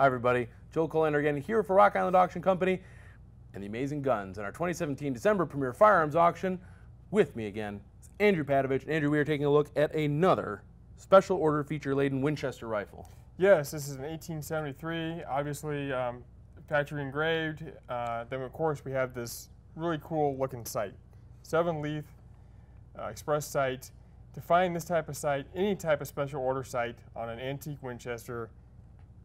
Hi, everybody. Joel Kolander again here for Rock Island Auction Company and the Amazing Guns and our 2017 December Premier Firearms Auction. With me again is Andrew Padovich. Andrew, we are taking a look at another special order feature laden Winchester rifle. Yes, this is an 1873, obviously um, factory engraved. Uh, then, of course, we have this really cool looking sight. Seven leaf uh, express sight. To find this type of sight, any type of special order sight on an antique Winchester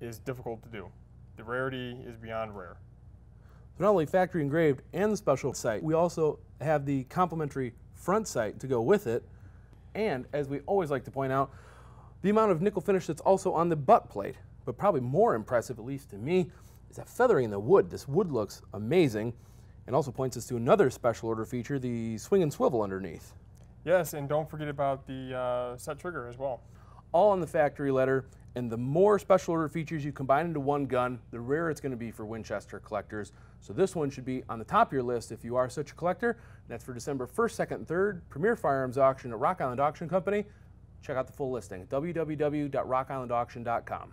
is difficult to do. The rarity is beyond rare. So not only factory engraved and the special sight, we also have the complimentary front sight to go with it. And as we always like to point out, the amount of nickel finish that's also on the butt plate. But probably more impressive, at least to me, is that feathering in the wood. This wood looks amazing and also points us to another special order feature, the swing and swivel underneath. Yes, and don't forget about the uh, set trigger as well. All on the factory letter and the more special order features you combine into one gun, the rarer it's going to be for Winchester collectors. So this one should be on the top of your list if you are such a collector. That's for December 1st, 2nd, and 3rd, Premier Firearms Auction at Rock Island Auction Company. Check out the full listing at www.rockislandauction.com.